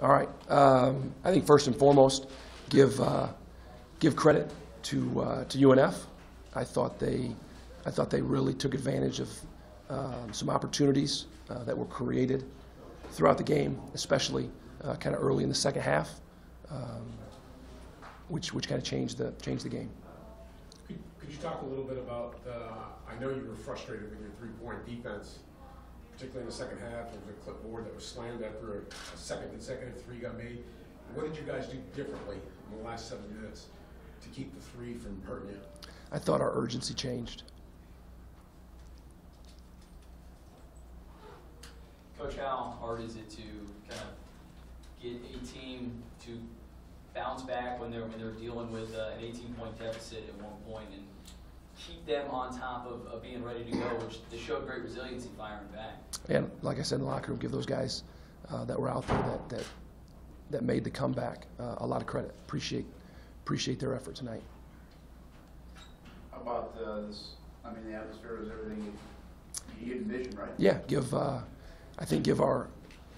All right. Um, I think first and foremost, give, uh, give credit to, uh, to UNF. I thought they, I thought they really took advantage of um, some opportunities uh, that were created throughout the game, especially kind of early in the second half, um, which, which kind of changed the, changed the game. Could could you talk a little bit about, uh, I know you were frustrated with your three-point defense, particularly in the second half, there was a clipboard that was slammed after a a second consecutive three got made. What did you guys do differently in the last seven minutes to keep the three from hurting you? I thought our urgency changed. Coach, how hard is it to kind of get a team to bounce back when they're, when they're dealing with uh, an 18-point deficit at one point and keep them on top of, of being ready to go, which they showed great resiliency firing back? And like I said in the locker room, give those guys uh, that were out there that, that, that made the comeback uh, a lot of credit. Appreciate, appreciate their effort tonight. How about uh, this, I mean, the atmosphere is everything you you envision, right? Yeah, give, uh, I think give our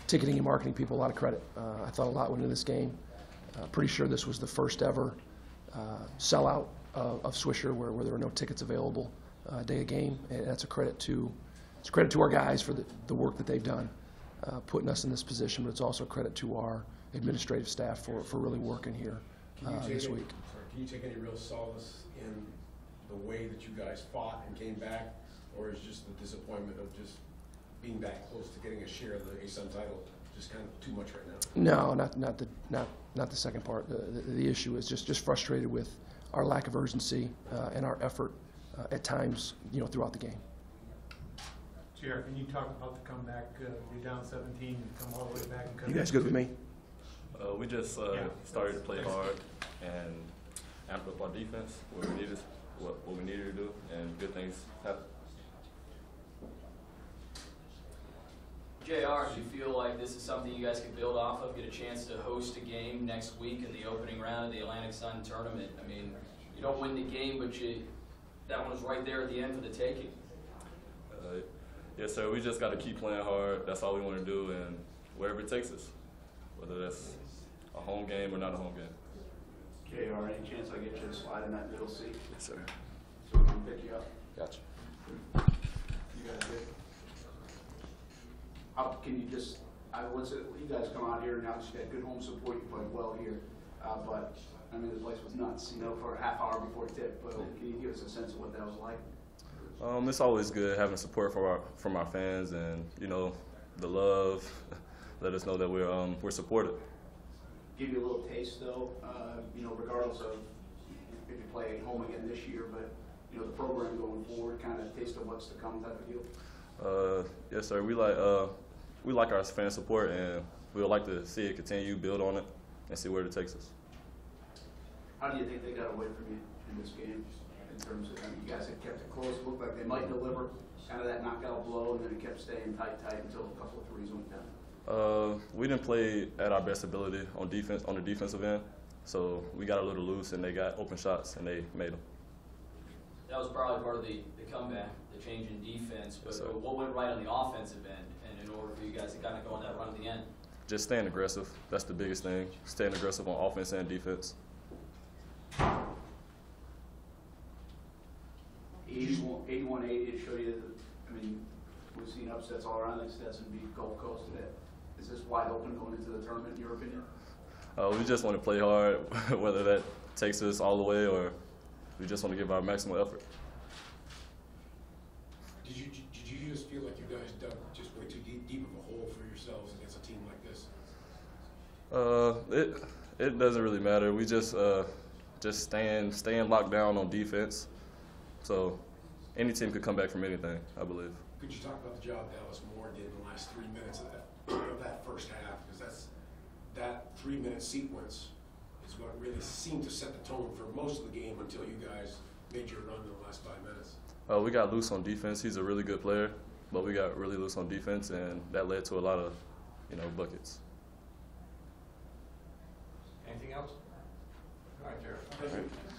ticketing and marketing people a lot of credit. Uh, I thought a lot went into this game. Uh, Pretty sure this was the first ever uh, sellout of of Swisher where, where there were no tickets available uh, day of game. And that's a credit to, it's a credit to our guys for the, the work that they've done, uh, putting us in this position, but it's also a credit to our administrative staff for, for really working here uh, this any- week. sorry, Can you take any real solace in the way that you guys fought and came back? Or is just the disappointment of just being that close to getting a share of the ASUN title just kind of too much right now? No, not, not the, not, not the second part. The, the, the issue is just, just frustrated with our lack of urgency uh, and our effort uh, at times, you know, throughout the game. Chair, can you talk about the comeback, uh, you're down seventeen, and come all the way back and come? You guys good with me? Uh, we just uh, Yeah. started to play hard and amp up our defense where we needed what, what we needed to do, and good things happened. JR, do you feel like this is something you guys can build off of, get a chance to host a game next week in the opening round of the Atlantic Sun Tournament? I mean, you don't win the game, but you, that one was right there at the end for the taking. Uh, yes, sir. We just got to keep playing hard. That's all we want to do, and wherever it takes us, whether that's a home game or not a home game. JR, any chance I get you to slide in that middle seat Yes, sir. so we can pick you up? Gotcha. You guys good? How, can you just, I was, you guys come out here and obviously got good home support, you played well here, uh, but, I mean, the place was nuts, you know, for a half hour before tip, but can you give us a sense of what that was like? Um, it's always good having support from our from our fans, and you know, the love. Let us know that we're um, we're supported. Give you a little taste though, uh, you know, regardless of if you play at home again this year, but, you know, the program going forward, kind of taste of what's to come type of deal? Uh, yes, sir. We like uh, we like our fan support, and we would like to see it continue, build on it, and see where it takes us. How do you think they got away from you in this game? In terms of, I mean, you guys had kept it close, looked like they might deliver, kind of that knockout blow, and then it kept staying tight, tight until a couple of threes went down. Uh, we didn't play at our best ability on defense on the defensive end, so we got a little loose, and they got open shots, and they made them. That was probably part of the, the comeback, the change in defense, but Yes, what went right on the offensive end, and in order for you guys to kind of go on that run at the end? Just staying aggressive. That's the biggest thing. Staying aggressive on offense and defense. Eighty-one, eighty-one eighty, it showed you, that- I mean, we've seen upsets all around, like Stetson beat Gulf Coast today. Is this wide open going into the tournament, in your opinion? Uh, we just want to play hard, whether that takes us all the way or we just want to give our maximum effort. Did you, did you just feel like you guys dug just way too deep, deep of a hole for yourselves against a team like this? Uh, it it doesn't really matter. We just uh, just staying staying locked down on defense. So any team could come back from anything, I believe. Could you talk about the job Dallas Moore did in the last three minutes of that, of that first half? Because that's, that three-minute sequence is what really seemed to set the tone for most of the game until you guys made your run in the last five minutes. Uh, we got loose on defense. He's a really good player, but we got really loose on defense, and that led to a lot of, you know, buckets. Anything else? All right, Chair. Thank you.